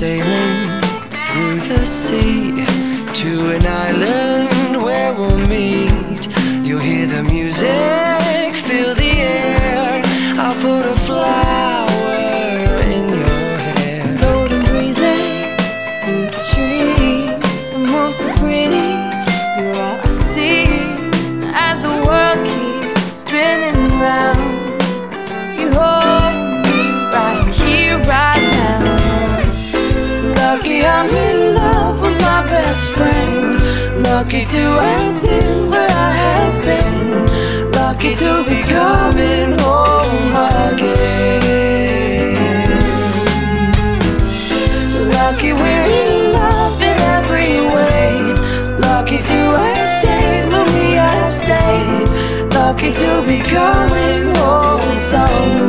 sailing through the sea to an island where we'll meet. You'll hear the music, feel the air. I'll put a flower in your hair. Golden breezes through the trees. move so pretty. You're all I see Lucky to have been where I have been. Lucky to be coming home again. Lucky we're in love in every way. Lucky to have stayed when we have stayed. Lucky to be coming home someday.